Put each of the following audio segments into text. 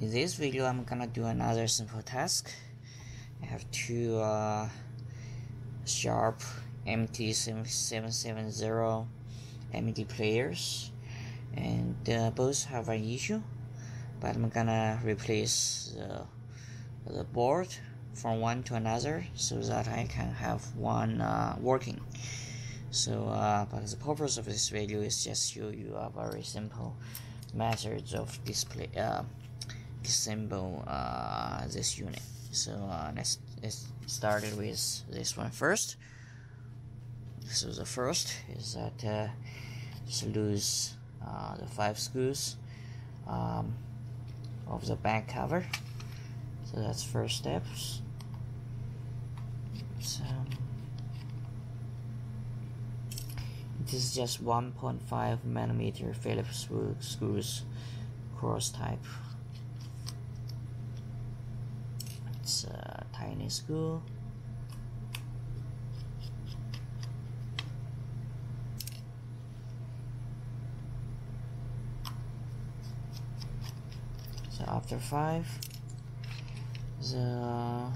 In this video, I'm gonna do another simple task. I have two uh, Sharp MT770 MD players, and uh, both have an issue. But I'm gonna replace the, the board from one to another so that I can have one uh, working. So, uh, but the purpose of this video is just show you a very simple methods of display disassemble uh, this unit. So uh, let's let's start it with this one first. So the first is that uh, just lose uh, the five screws um, of the back cover. So that's first steps. So, this is just 1.5 millimeter Phillips screws cross type. It's a tiny screw. So after five, the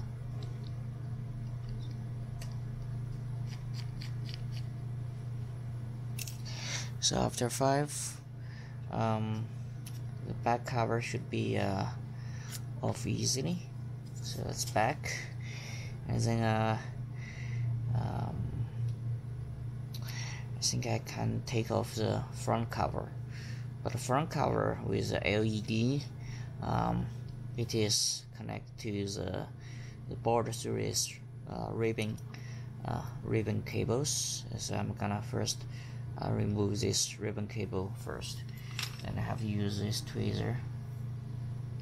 so after five, um, the back cover should be uh, off easily. So it's back, and then uh, um, I think I can take off the front cover, but the front cover with the LED um, it is connected to the, the board through uh, ribbon uh, ribbon cables. So I'm gonna first uh, remove this ribbon cable first. And I have to use this tweezer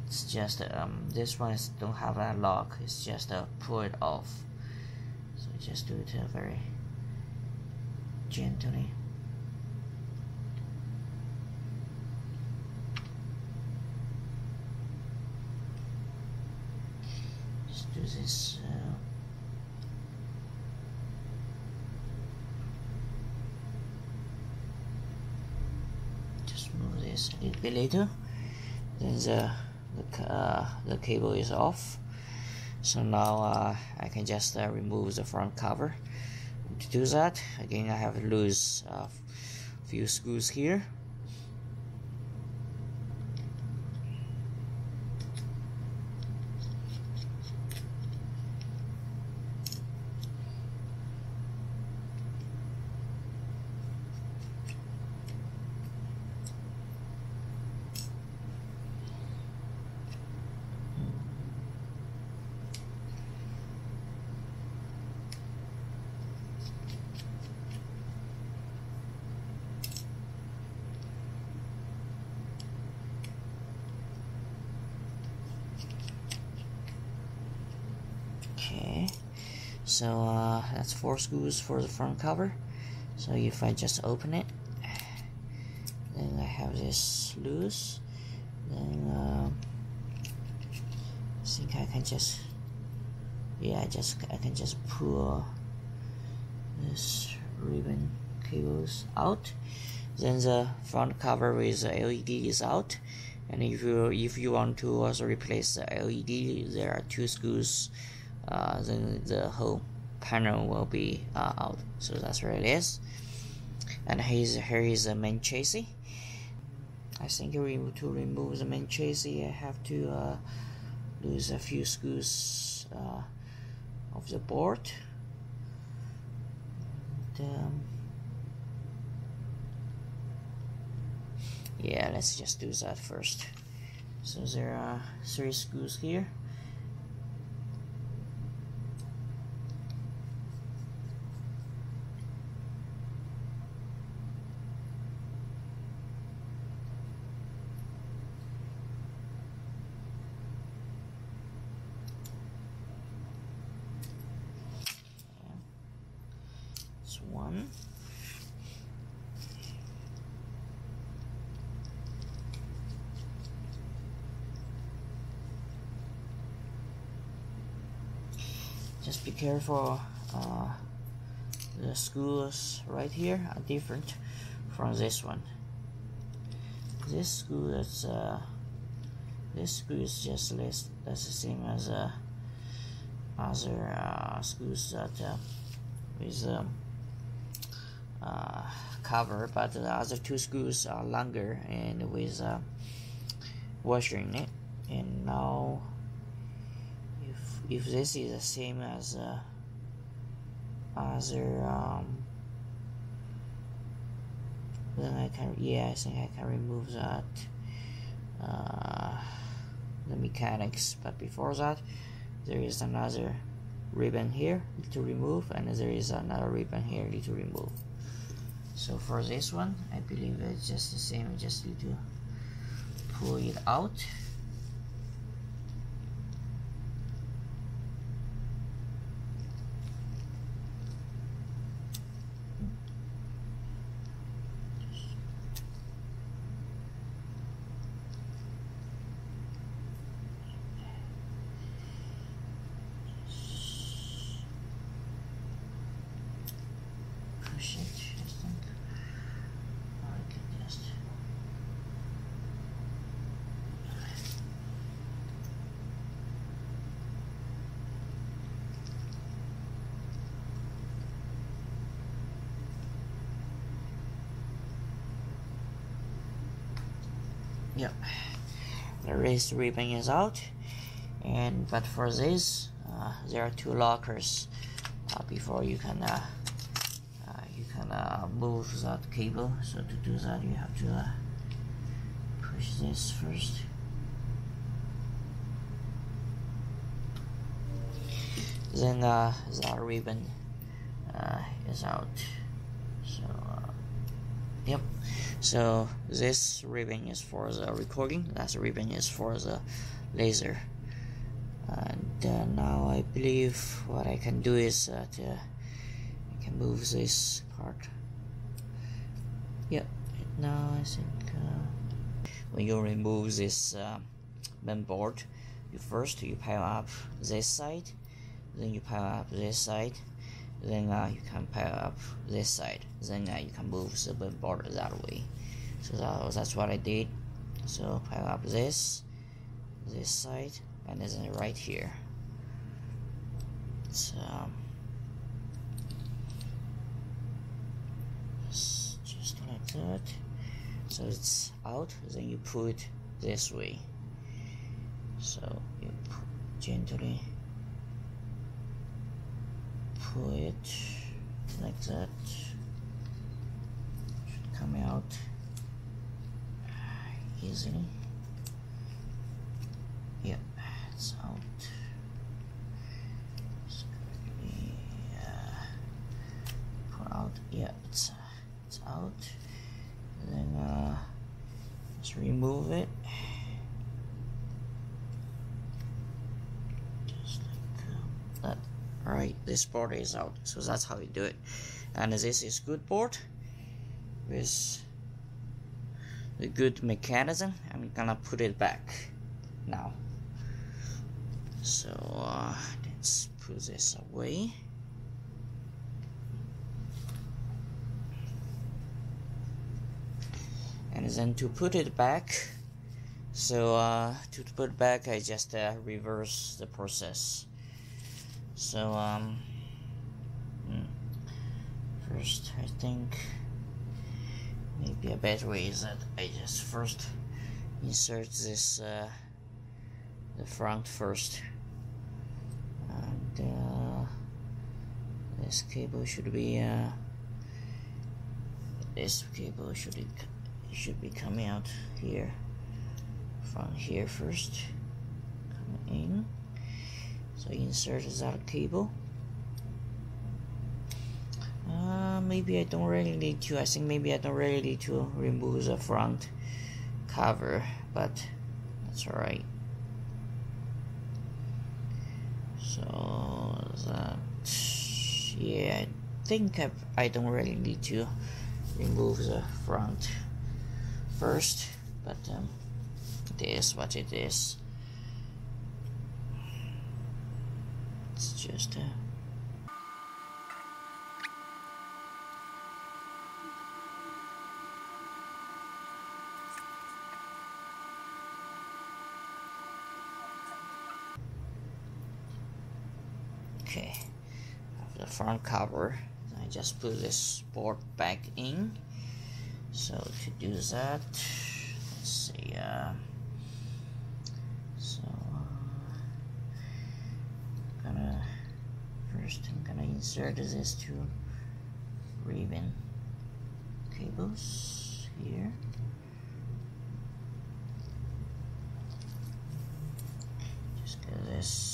it's just um, this one is, don't have a lock it's just a pull it off. So just do it very gently. Just do this uh, just move this a little bit later. Then the the, uh, the cable is off. So now uh, I can just uh, remove the front cover. To do that again I have to lose a few screws here okay so uh, that's four screws for the front cover. So if I just open it then I have this loose. Then uh, I think I can just yeah I just I can just pull this ribbon cables out. Then the front cover with the LED is out. And if you if you want to also replace the LED there are two screws uh, then the whole panel will be uh, out. So that's where it is. And here's here is the main chassis. I think to remove the main chassis I have to uh, lose a few screws uh, of the board. And, um, yeah let's just do that first. So there are three screws here Just be careful, uh, the screws right here are different from this one. This screw is uh, this screw is just less that's the same as uh, other uh, screws that uh, with um, uh, cover but the other two screws are longer and with uh, washer in it. And now if if this is the same as uh, other um, then I can yeah I think I can remove that uh, the mechanics. But before that there is another ribbon here to remove and there is another ribbon here to remove so for this one I believe it's just the same just need to pull it out push it, I think. Or I can just Yep. The raised ribbon is out, and but for this, uh, there are two lockers uh, before you can uh, uh, you can uh, move that cable. So to do that you have to uh, push this first. Then that ribbon is out. So yep so this ribbon is for the recording. That ribbon is for the laser. And uh, now I believe what I can do is that uh, I can move this part yep. Now I think uh, when you remove this main board you first you pile up this side. Then you pile up this side then uh, you can pile up this side. Then uh, you can move the board that way. So that, that's what I did. So pile up this this side and then right here. So just like that. So it's out. Then you put this way. So you put gently pull it like that. Should come out easily yep it's out it's gonna be uh, pull out yeah it's uh, it's out then uh, let's remove it just like um, that Alright, this board is out, so that's how you do it. And this is good board with the good mechanism. I'm gonna put it back now. So uh, let's put this away. And then to put it back, so uh, to put back, I just uh, reverse the process so um. First I think. Maybe a better way is that I just first insert this uh, the front first. And uh, this cable should be uh, this cable should be, should be coming out here. From here first. Coming in. So insert that cable uh, maybe I don't really need to. I think maybe I don't really need to remove the front cover but that's alright. So that yeah I think I, I don't really need to remove the front first but um, it is what it is. It's just uh, okay the front cover. I just put this board back in. So to do that let's see uh, so I'm gonna first I'm gonna insert these two ribbon cables here. Just get this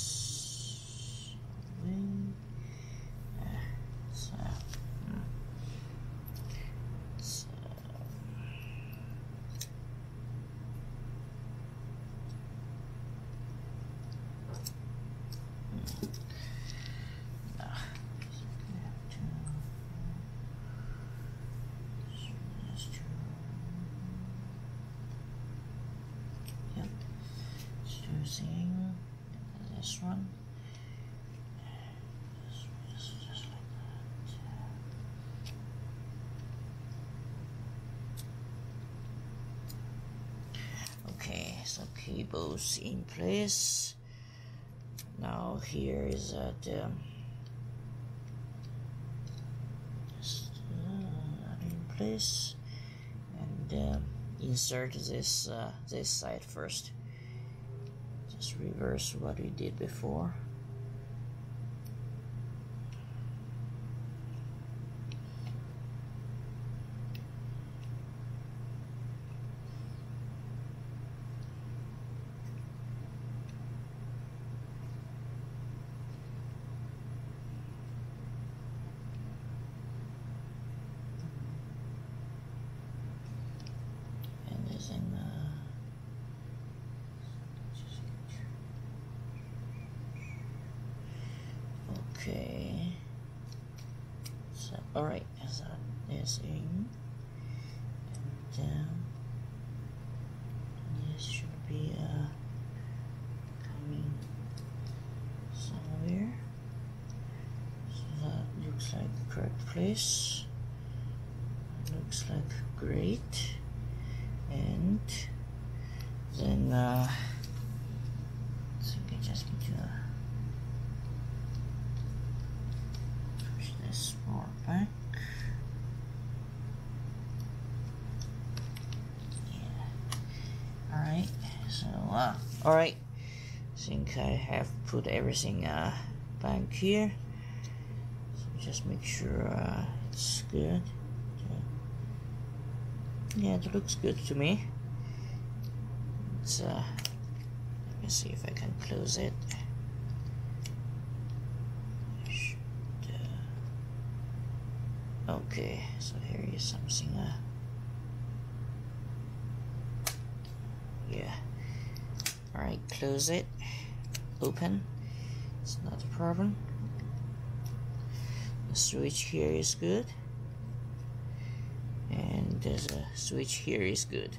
using this one. Okay, so cables in place. Now here is at um, just, uh, in place and um, insert this uh, this side first just reverse what we did before Okay. So, alright, so this in and down. This should be uh, coming somewhere. So that looks like the correct place. Looks like great. And then uh, I think I just need to this more back. Yeah. Alright, so, uh, alright. Think I have put everything uh, back here. So just make sure uh, it's good. Yeah, it looks good to me. It's, uh, let me see if I can close it. Okay, so here is something. Uh, yeah. Alright, close it. Open. It's not a problem. The switch here is good. And there's a switch here is good.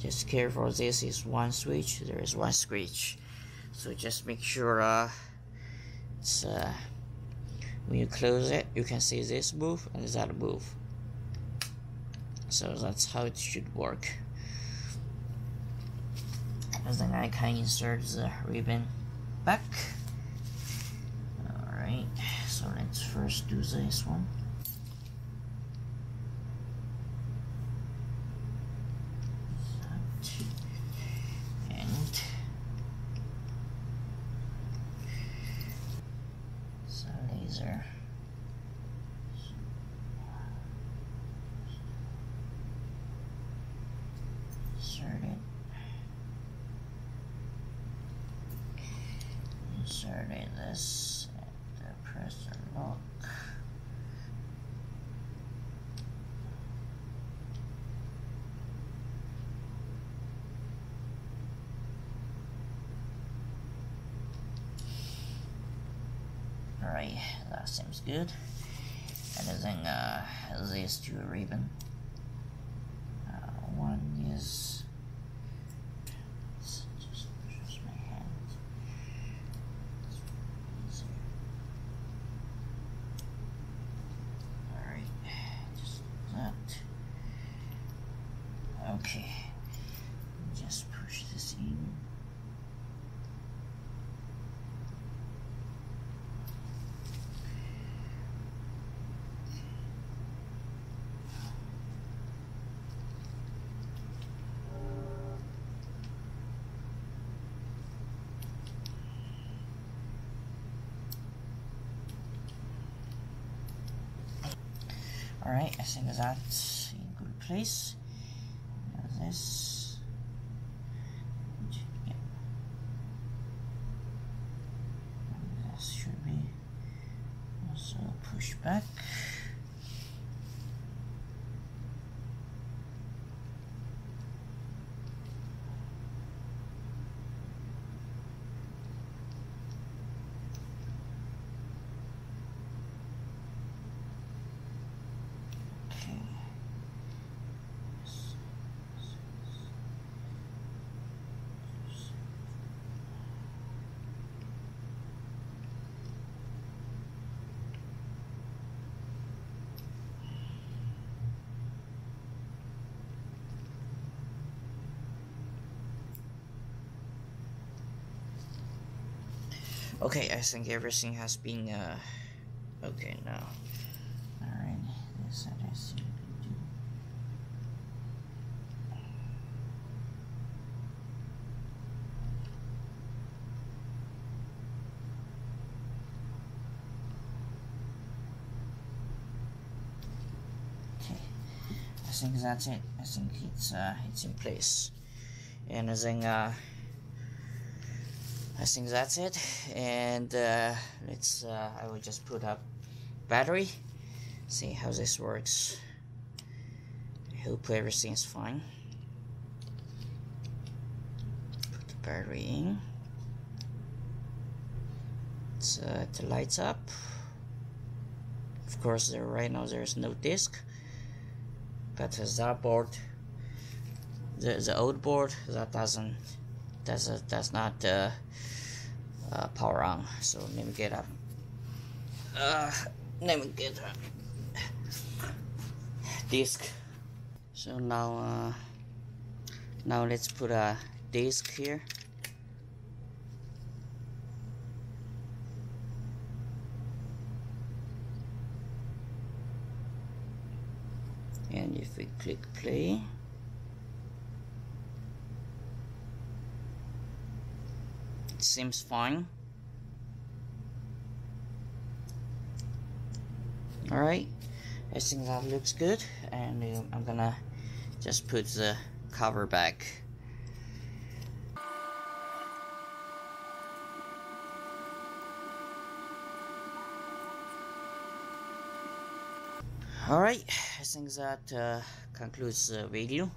Just careful, this is one switch, there is one switch. So just make sure uh, it's uh, when you close it you can see this move and that move so that's how it should work and then I can insert the ribbon back. Alright so let's first do this one insert this and press the lock Alright, that seems good. And then uh, these two ribbon. Uh, one is Okay, just push this in. Alright, I think that's in good place. Now this. Yeah. This should be also push back. Okay, I think everything has been, uh, okay now. Alright, this I I think that's it. I think it's, uh, it's in place. And I think, uh, I think that's it. And uh, let's uh, I will just put up battery see how this works. I hope everything is fine. Put the battery in. It's, uh, it lights up. Of course there right now there's no disk but that board the, the old board that doesn't does does not uh, uh, power on. So let me get a uh, let me get a disk. So now uh, now let's put a disk here. And if we click play seems fine. Alright, I think that looks good and uh, I'm gonna just put the cover back. Alright, I think that uh, concludes the video.